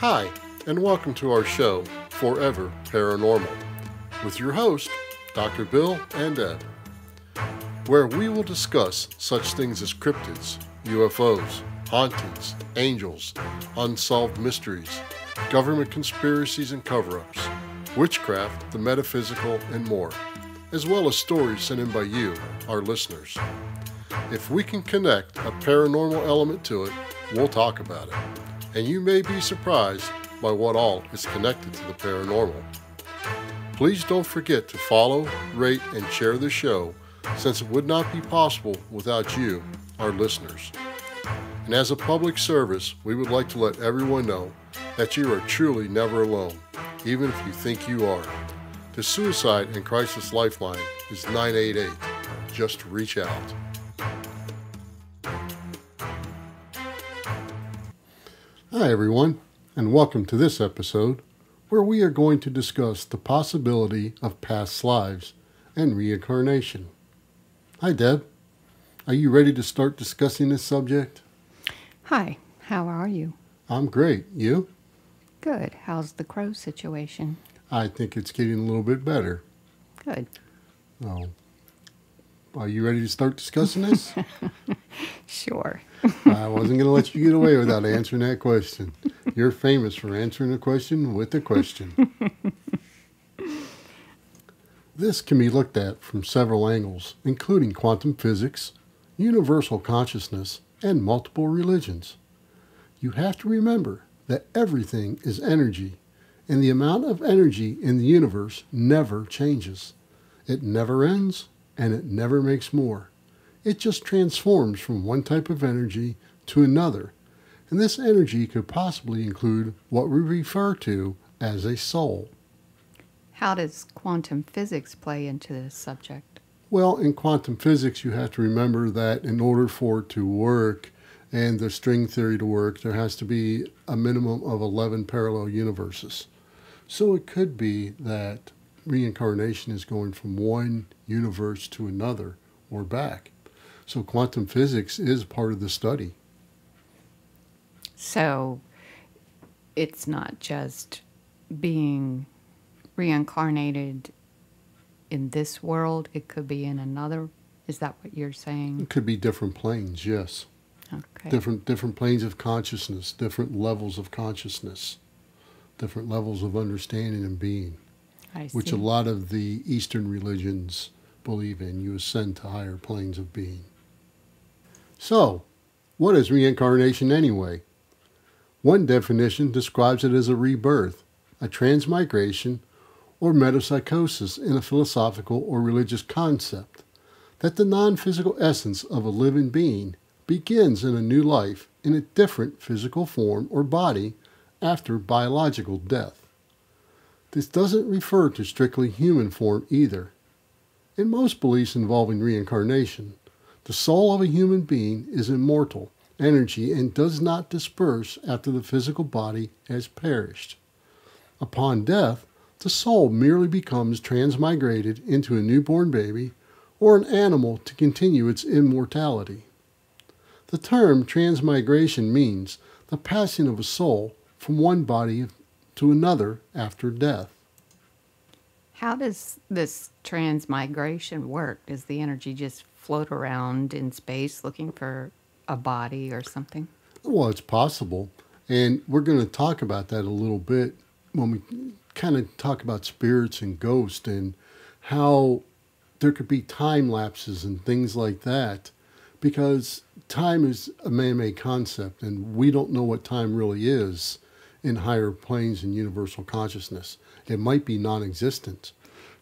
Hi, and welcome to our show, Forever Paranormal, with your host, Dr. Bill and Ed, where we will discuss such things as cryptids, UFOs, hauntings, angels, unsolved mysteries, government conspiracies and cover ups, witchcraft, the metaphysical, and more, as well as stories sent in by you, our listeners. If we can connect a paranormal element to it, we'll talk about it. And you may be surprised by what all is connected to the paranormal. Please don't forget to follow, rate, and share the show since it would not be possible without you, our listeners. And as a public service, we would like to let everyone know that you are truly never alone, even if you think you are. The Suicide and Crisis Lifeline is 988. Just reach out. Hi, everyone, and welcome to this episode where we are going to discuss the possibility of past lives and reincarnation. Hi, Deb. Are you ready to start discussing this subject? Hi, how are you? I'm great. You? Good. How's the crow situation? I think it's getting a little bit better. Good. Oh. Are you ready to start discussing this? Sure. I wasn't going to let you get away without answering that question. You're famous for answering a question with a question. This can be looked at from several angles, including quantum physics, universal consciousness, and multiple religions. You have to remember that everything is energy, and the amount of energy in the universe never changes. It never ends, and it never makes more. It just transforms from one type of energy to another, and this energy could possibly include what we refer to as a soul. How does quantum physics play into this subject? Well, in quantum physics, you have to remember that in order for it to work and the string theory to work, there has to be a minimum of 11 parallel universes. So it could be that reincarnation is going from one universe to another or back. So quantum physics is part of the study. So it's not just being reincarnated in this world, it could be in another. Is that what you're saying? It could be different planes, yes. Okay. Different different planes of consciousness, different levels of consciousness, different levels of understanding and being. Which a lot of the Eastern religions believe in. You ascend to higher planes of being. So, what is reincarnation anyway? One definition describes it as a rebirth, a transmigration, or metempsychosis in a philosophical or religious concept that the non physical essence of a living being begins in a new life in a different physical form or body after biological death. This doesn't refer to strictly human form either. In most beliefs involving reincarnation, the soul of a human being is immortal energy and does not disperse after the physical body has perished. Upon death, the soul merely becomes transmigrated into a newborn baby or an animal to continue its immortality. The term transmigration means the passing of a soul from one body to another after death. How does this transmigration work? Does the energy just float around in space looking for a body or something? Well, it's possible. And we're going to talk about that a little bit when we kind of talk about spirits and ghosts and how there could be time lapses and things like that because time is a man made concept and we don't know what time really is in higher planes and universal consciousness. It might be non existent.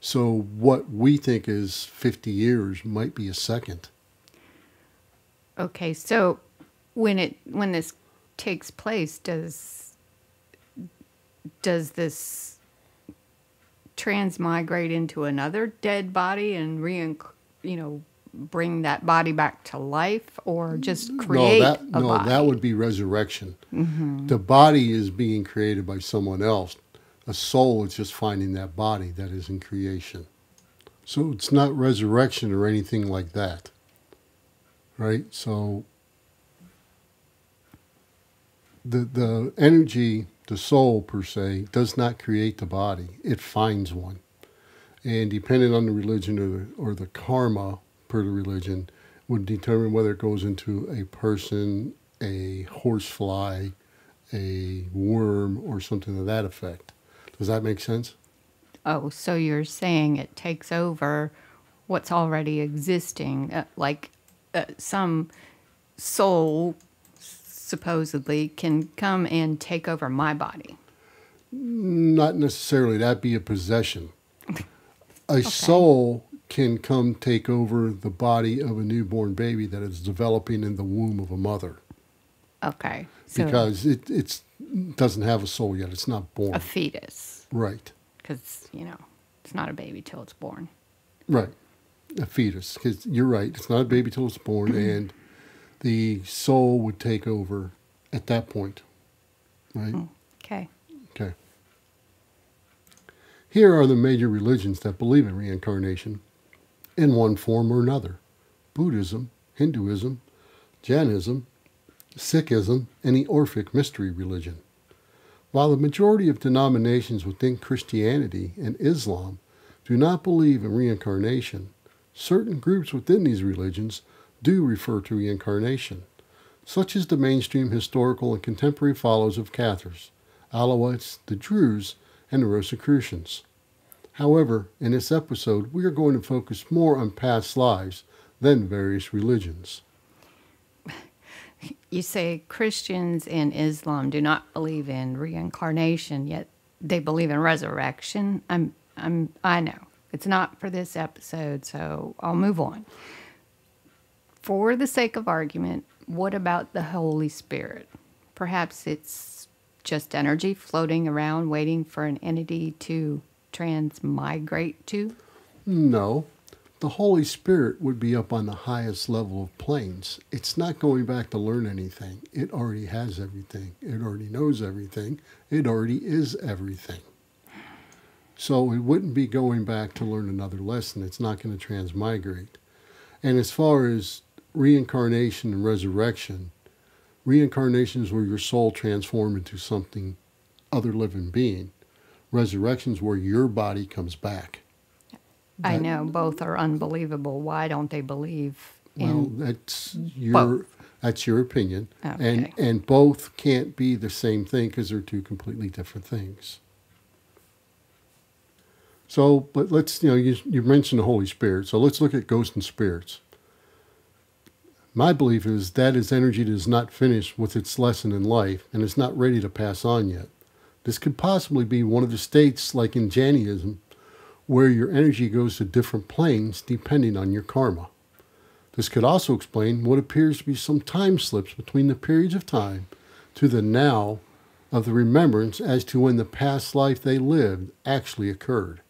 So, what we think is 50 years might be a second. Okay, so when it when this takes place, does does this transmigrate into another dead body and re you know bring that body back to life or just create no, that, no, body? that would be resurrection. Mm-hmm. The body is being created by someone else. A soul is just finding that body that is in creation. So it's not resurrection or anything like that. Right? So the the energy the soul per se, does not create the body, it finds one. And depending on the religion or the, or the karma per the religion, would determine whether it goes into a person, a horsefly, a worm, or something to that effect. Does that make sense? Oh, so you're saying it takes over what's already existing, uh, like uh, some soul supposedly can come and take over my body. Not necessarily. That'd be a possession. A soul can come take over the body of a newborn baby that is developing in the womb of a mother Okay. So because it it's, doesn't have a soul yet. It's not born. a fetus, right. because, you know, it's not a baby till it's born. Right. A fetus. Because you're right. It's not a baby till it's born, and the soul would take over at that point. Right? Mm, okay. Okay. Here are the major religions that believe in reincarnation in one form or another Buddhism, Hinduism, Jainism, Sikhism, and the Orphic mystery religion. While the majority of denominations within Christianity and Islam do not believe in reincarnation, certain groups within these religions do refer to reincarnation, such as the mainstream historical and contemporary followers of Cathars, Alawites, the Druze, and the Rosicrucians. However, in this episode, we are going to focus more on past lives than various religions. You say Christians and Islam do not believe in reincarnation, yet they believe in resurrection. I'm, I'm, I know it's not for this episode, so I'll move on. For the sake of argument, what about the Holy Spirit? Perhaps it's just energy floating around waiting for an entity to transmigrate to? No, the Holy Spirit would be up on the highest level of planes. It's not going back to learn anything. It already has everything. It already knows everything. It already is everything. So it wouldn't be going back to learn another lesson. It's not going to transmigrate. And as far as reincarnation and resurrection, reincarnation is where your soul transforms into something other living being. Resurrection is where your body comes back. I That- know both are unbelievable. Why don't they believe in Well, that's your both. that's your opinion, and Okay. and both can't be the same thing because they're two completely different things. So, but let's you know you you mentioned the Holy Spirit, so let's look at ghosts and spirits. My belief is that is energy that is not finished with its lesson in life and is not ready to pass on yet. This could possibly be one of the states, like in Jainism, where your energy goes to different planes depending on your karma. This could also explain what appears to be some time slips between the periods of time to the now of the remembrance as to when the past life they lived actually occurred.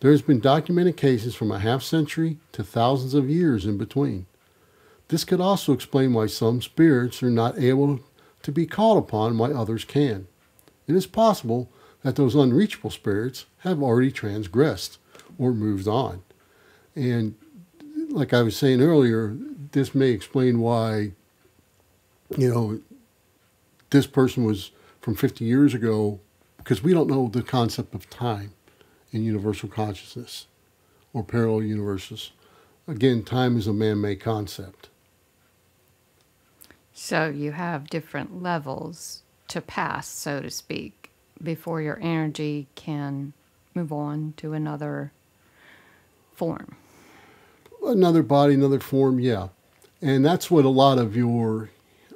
There has been documented cases from a half century to thousands of years in between. This could also explain why some spirits are not able to be called upon while others can. It is possible that those unreachable spirits have already transgressed or moved on. And like I was saying earlier, this may explain why, you know, this person was from 50 years ago, because we don't know the concept of time in universal consciousness or parallel universes. Again, time is a man made concept. So you have different levels to pass, so to speak, before your energy can move on to another form. Another body, another form, yeah. And that's what a lot of your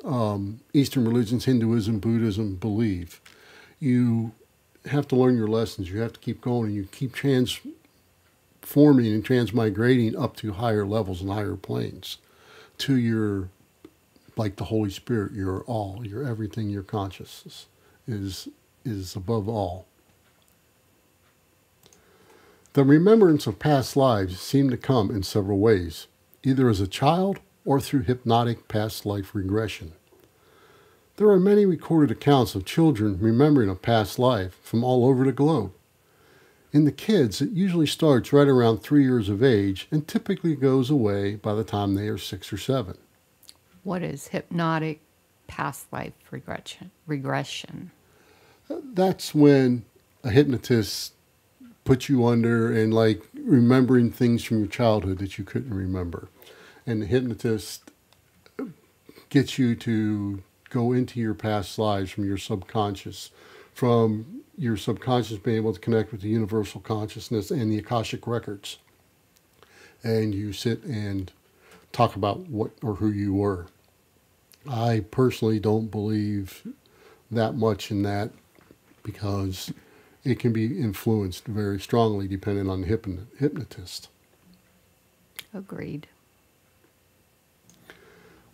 um, Eastern religions, Hinduism, Buddhism, believe. You have to learn your lessons. You have to keep going, and you keep transforming and transmigrating up to higher levels and higher planes, to your, like the Holy Spirit, your all, your everything, your consciousness is is above all. The remembrance of past lives seem to come in several ways, either as a child or through hypnotic past life regression. There are many recorded accounts of children remembering a past life from all over the globe. In the kids, it usually starts right around three years of age and typically goes away by the time they are six or seven. What is hypnotic past life regression? Regression. That's when a hypnotist puts you under and like remembering things from your childhood that you couldn't remember. And the hypnotist gets you to go into your past lives from your subconscious, from your subconscious being able to connect with the universal consciousness and the Akashic records. And you sit and talk about what or who you were. I personally don't believe that much in that because it can be influenced very strongly depending on the hypnotist. Agreed.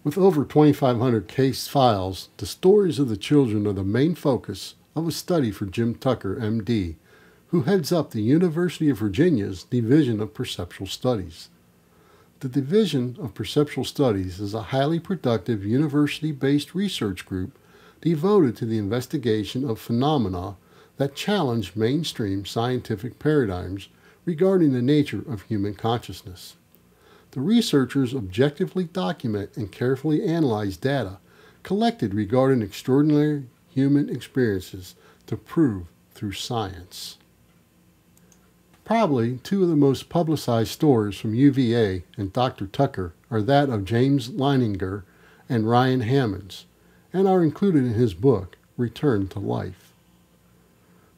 With over 2,500 case files, the stories of the children are the main focus of a study for Jim Tucker, MD, who heads up the University of Virginia's Division of Perceptual Studies. The Division of Perceptual Studies is a highly productive university based research group devoted to the investigation of phenomena that challenge mainstream scientific paradigms regarding the nature of human consciousness. The researchers objectively document and carefully analyze data collected regarding extraordinary human experiences to prove through science. Probably two of the most publicized stories from UVA and Dr. Tucker are that of James Leininger and Ryan Hammonds, and are included in his book, Return to Life.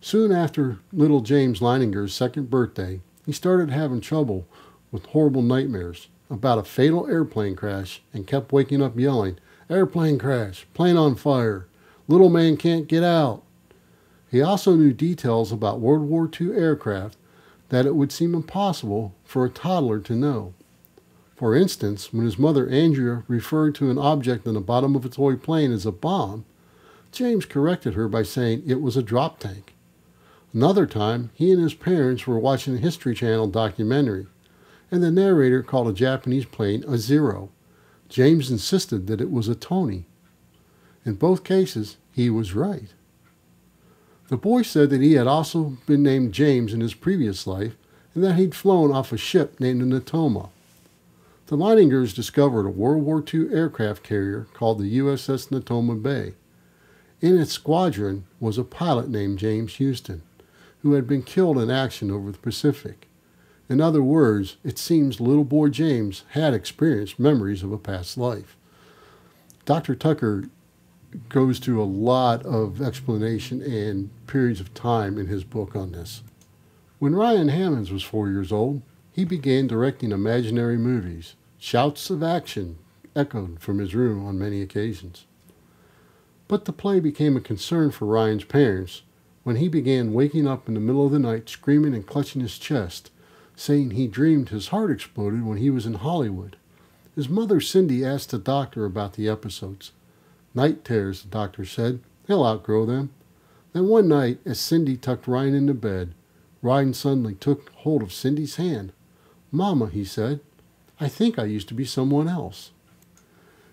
Soon after little James Leininger's second birthday, he started having trouble with horrible nightmares about a fatal airplane crash and kept waking up yelling, Airplane crash, plane on fire, little man can't get out. He also knew details about World War II aircraft that it would seem impossible for a toddler to know. For instance, when his mother Andrea referred to an object in the bottom of a toy plane as a bomb, James corrected her by saying it was a drop tank. Another time, he and his parents were watching a History Channel documentary, and the narrator called a Japanese plane a Zero. James insisted that it was a Tony. In both cases, he was right. The boy said that he had also been named James in his previous life and that he'd flown off a ship named the Natoma. The Leiningers discovered a World War II aircraft carrier called the USS Natoma Bay. In its squadron was a pilot named James Huston, who had been killed in action over the Pacific. In other words, it seems little boy James had experienced memories of a past life. Dr. Tucker goes through a lot of explanation and periods of time in his book on this. When Ryan Hammonds was four years old, he began directing imaginary movies. Shouts of action echoed from his room on many occasions. But the play became a concern for Ryan's parents when he began waking up in the middle of the night screaming and clutching his chest, saying he dreamed his heart exploded when he was in Hollywood. His mother Cindy asked the doctor about the episodes. Night terrors, the doctor said. He'll outgrow them. Then one night, as Cindy tucked Ryan into bed, Ryan suddenly took hold of Cindy's hand. Mama, he said, I think I used to be someone else.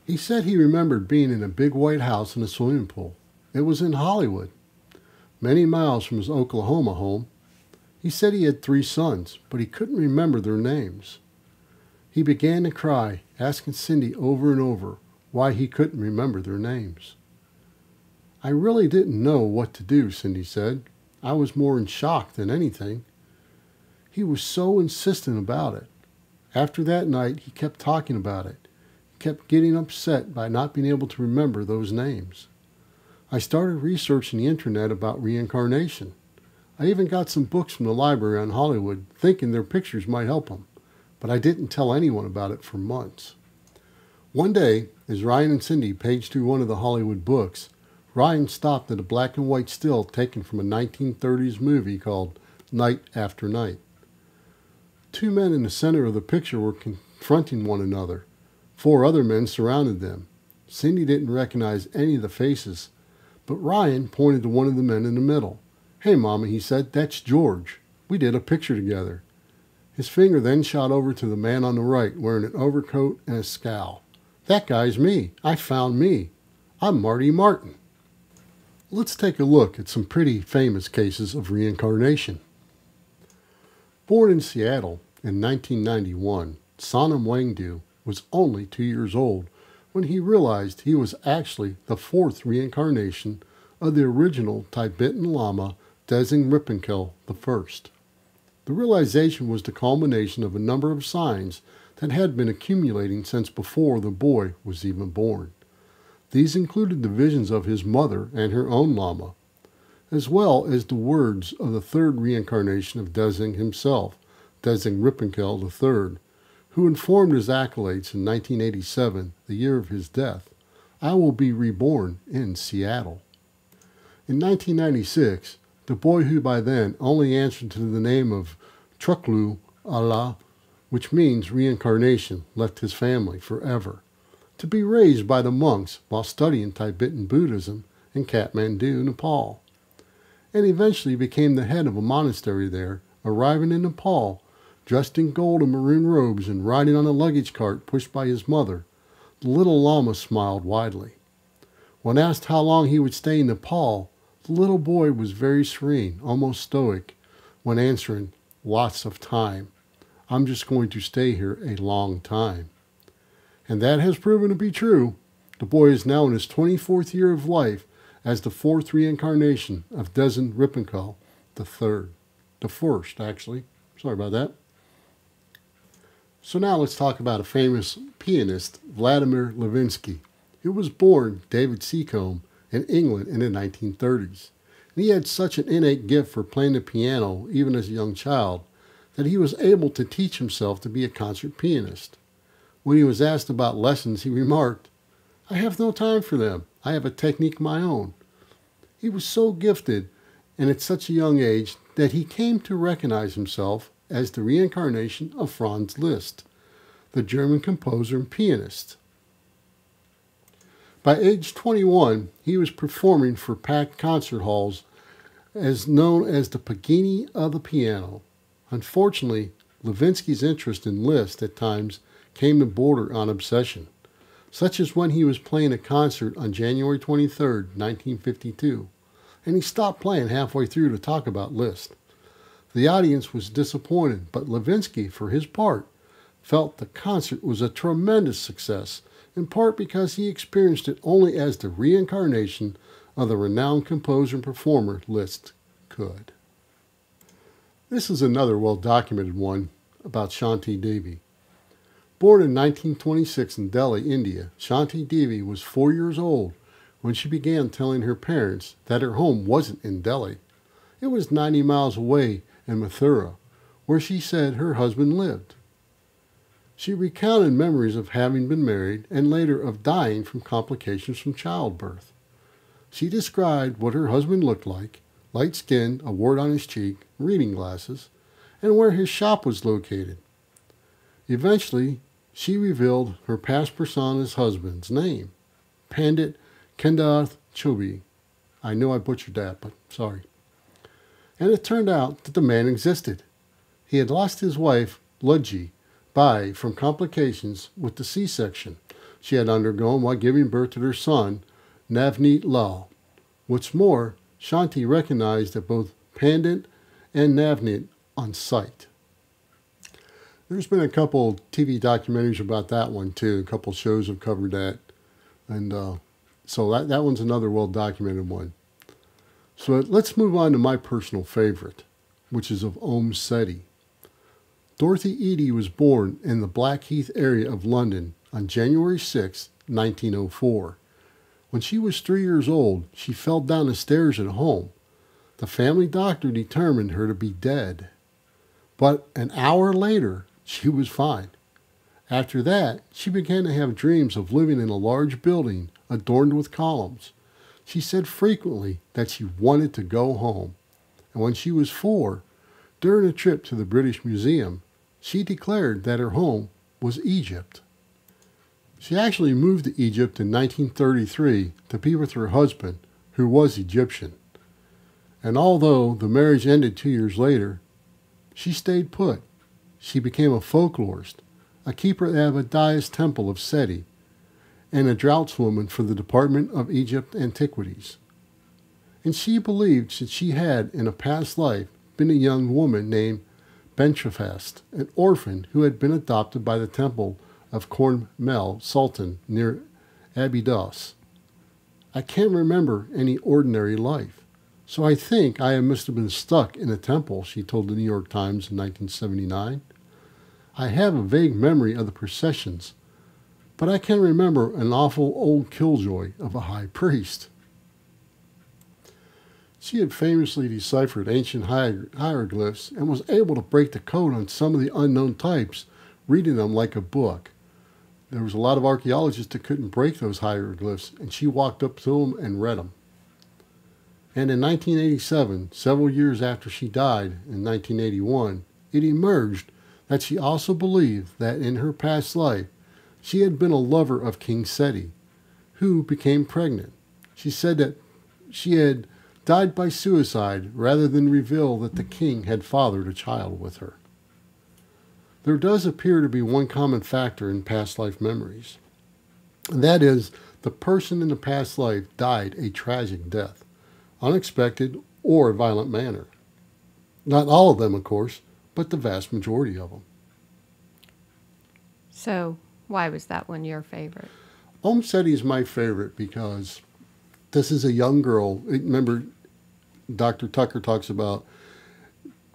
He said he remembered being in a big white house in a swimming pool. It was in Hollywood, many miles from his Oklahoma home. He said he had three sons, but he couldn't remember their names. He began to cry, asking Cindy over and over why he couldn't remember their names. I really didn't know what to do, Cindy said. I was more in shock than anything. He was so insistent about it. After that night, he kept talking about it. He kept getting upset by not being able to remember those names. I started researching the internet about reincarnation. I even got some books from the library on Hollywood, thinking their pictures might help him, but I didn't tell anyone about it for months. One day, as Ryan and Cindy paged through one of the Hollywood books, Ryan stopped at a black and white still taken from a 1930s movie called Night After Night. Two men in the center of the picture were confronting one another. Four other men surrounded them. Cindy didn't recognize any of the faces, but Ryan pointed to one of the men in the middle. Hey, Mama, he said, that's George. We did a picture together. His finger then shot over to the man on the right wearing an overcoat and a scowl. That guy's me. I found me. I'm Marty Martin. Let's take a look at some pretty famous cases of reincarnation. Born in Seattle in 1991, Sonam Wangdu was only two years old when he realized he was actually the fourth reincarnation of the original Tibetan Lama Dezing Rinpoche I. The realization was the culmination of a number of signs that had been accumulating since before the boy was even born. These included the visions of his mother and her own Lama, as well as the words of the third reincarnation of Dezing himself, Dezing Rinpoche III, who informed his acolytes in 1987, the year of his death, I will be reborn in Seattle. In 1996, the boy who by then only answered to the name of Truklu Allah, which means reincarnation, left his family forever, to be raised by the monks while studying Tibetan Buddhism in Kathmandu, Nepal, and eventually became the head of a monastery there, arriving in Nepal dressed in gold and maroon robes and riding on a luggage cart pushed by his mother, the little Lama smiled widely. When asked how long he would stay in Nepal, the little boy was very serene, almost stoic, when answering, Lots of time. I'm just going to stay here a long time. And that has proven to be true. The boy is now in his 24th year of life as the fourth reincarnation of Dezin Rinpoche, the third. The first, actually. Sorry about that. So now let's talk about a famous pianist, Vladimir Levinsky. He was born David Seacombe in England in the 1930s. And he had such an innate gift for playing the piano, even as a young child, that he was able to teach himself to be a concert pianist. When he was asked about lessons, he remarked, I have no time for them. I have a technique my own. He was so gifted, and at such a young age, that he came to recognize himself as the reincarnation of Franz Liszt, the German composer and pianist. By age 21, he was performing for packed concert halls as known as the Paganini of the piano. Unfortunately, Levinsky's interest in Liszt at times came to border on obsession, such as when he was playing a concert on January 23, 1952, and he stopped playing halfway through to talk about Liszt. The audience was disappointed, but Levinsky, for his part, felt the concert was a tremendous success, in part because he experienced it only as the reincarnation of the renowned composer and performer Liszt could. This is another well documented one about Shanti Devi. Born in 1926 in Delhi, India, Shanti Devi was four years old when she began telling her parents that her home wasn't in Delhi. It was 90 miles away in Mathura, where she said her husband lived. She recounted memories of having been married and later of dying from complications from childbirth. She described what her husband looked like light skinned, a wart on his cheek, reading glasses, and where his shop was located. Eventually, she revealed her past persona's husband's name, Pandit Kendarth Chobi. I know I butchered that, but sorry and it turned out that the man existed. He had lost his wife, Ludji, by from complications with the C-section she had undergone while giving birth to their son, Navneet Lal. What's more, Shanti recognized that both Pandit and Navneet on sight. There's been a couple TV documentaries about that one too. A couple shows have covered that, and uh, so that that one's another well documented one. So let's move on to my personal favorite, which is of Om Seti. Dorothy Eady was born in the Blackheath area of London on January 6, 1904. When she was three years old, she fell down the stairs at home. The family doctor determined her to be dead. But an hour later, she was fine. After that, she began to have dreams of living in a large building adorned with columns. She said frequently that she wanted to go home. And when she was four, during a trip to the British Museum, she declared that her home was Egypt. She actually moved to Egypt in 1933 to be with her husband, who was Egyptian. And although the marriage ended two years later, she stayed put. She became a folklorist, a keeper of the Abydos temple of Seti, and a draughtswoman for the Department of Egypt Antiquities. And she believed that she had, in a past life, been a young woman named Bentrafast, an orphan who had been adopted by the temple of Kom el-Sultan near Abydos. I can't remember any ordinary life. So I think I must have been stuck in a temple, she told the New York Times in 1979. I have a vague memory of the processions, but I can remember an awful old killjoy of a high priest. She had famously deciphered ancient hieroglyphs and was able to break the code on some of the unknown types, reading them like a book. There was a lot of archaeologists that couldn't break those hieroglyphs, and she walked up to them and read them. And in 1987, several years after she died in 1981, it emerged that she also believed that in her past life she had been a lover of King Seti, who became pregnant. She said that she had died by suicide rather than reveal that the king had fathered a child with her. There does appear to be one common factor in past life memories, and that is the person in the past life died a tragic death, unexpected or violent manner. Not all of them, of course, but the vast majority of them. So, why was that one your favorite? Om Seti is my favorite because this is a young girl. Remember, Dr. Tucker talks about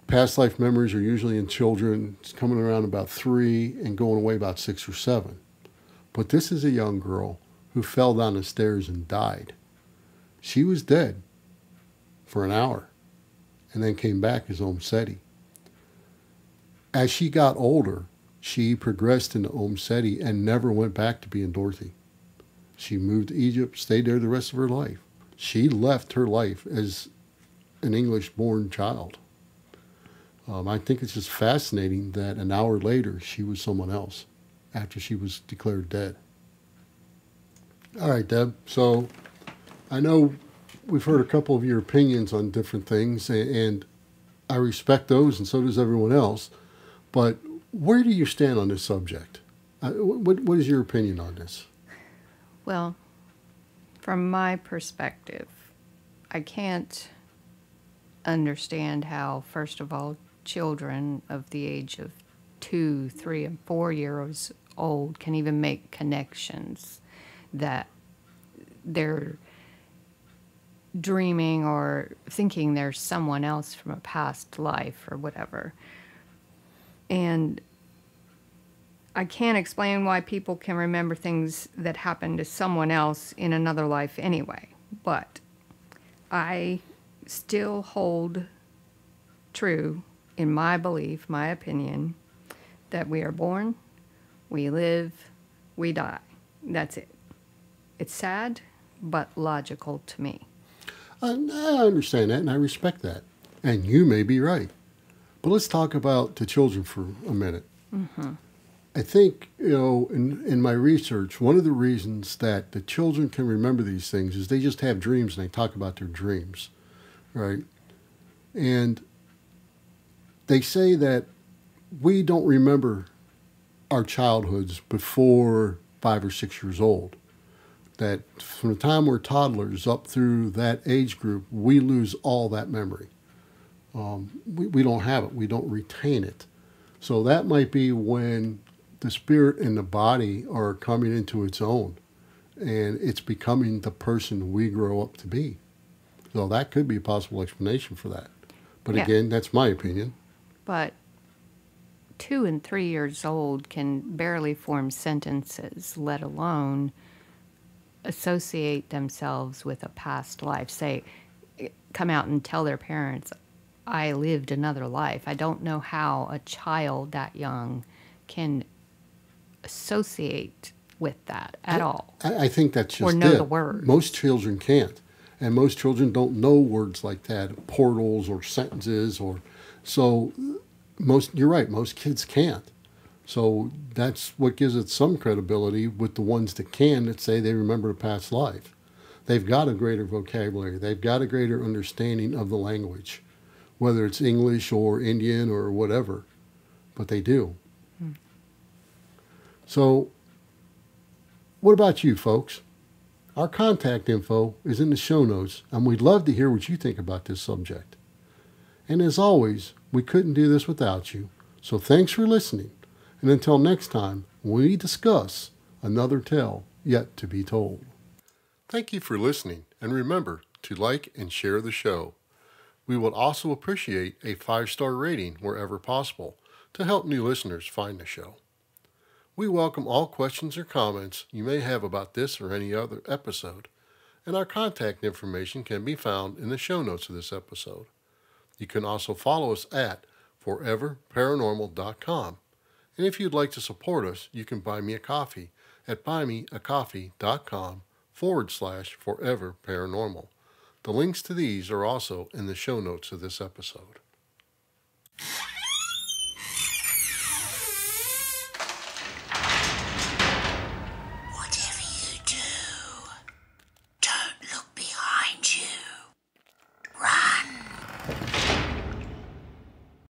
past life memories are usually in children, it's coming around about three and going away about six or seven. But this is a young girl who fell down the stairs and died. She was dead for an hour and then came back as Om Seti as she got older, she progressed into Om Seti and never went back to being Dorothy. She moved to Egypt, stayed there the rest of her life. She left her life as an English born child. Um, I think it's just fascinating that an hour later she was someone else after she was declared dead. All right, Deb. So I know we've heard a couple of your opinions on different things, and I respect those, and so does everyone else. But where do you stand on this subject? Uh, what, what is your opinion on this? Well, from my perspective, I can't understand how, first of all, children of the age of two, three, and four years old can even make connections that they're dreaming or thinking there's someone else from a past life or whatever. And I can't explain why people can remember things that happened to someone else in another life anyway. But I still hold true in my belief, my opinion, that we are born, we live, we die. That's it. It's sad, but logical to me. I understand that and I respect that. And you may be right. But let's talk about the children for a minute. Mm-hmm. I think, you know, in, in my research, one of the reasons that the children can remember these things is they just have dreams and they talk about their dreams, right? And they say that we don't remember our childhoods before five or six years old. That from the time we're toddlers up through that age group, we lose all that memory um, we, we don't have it. We don't retain it. So that might be when the spirit and the body are coming into its own and it's becoming the person we grow up to be. So that could be a possible explanation for that. But yeah. again, that's my opinion. But two and three years old can barely form sentences, let alone associate themselves with a past life. Say, come out and tell their parents, I lived another life. I don't know how a child that young can associate with that at I, all. I, think that's just or know it. the words. Most children can't, and most children don't know words like that, portals or sentences, or so. Most you're right. Most kids can't. So that's what gives it some credibility with the ones that can that say they remember a past life. They've got a greater vocabulary. They've got a greater understanding of the language whether it's English or Indian or whatever, but they do. Hmm. So, what about you, folks? Our contact info is in the show notes, and we'd love to hear what you think about this subject. And as always, we couldn't do this without you, so thanks for listening. And until next time, we discuss another tale yet to be told. Thank you for listening, and remember to like and share the show. We would also appreciate a five star rating wherever possible to help new listeners find the show. We welcome all questions or comments you may have about this or any other episode, and our contact information can be found in the show notes of this episode. You can also follow us at foreverparanormal.com. And if you'd like to support us, you can buy me a coffee at buymeacoffee.com forward slash forever paranormal. The links to these are also in the show notes of this episode.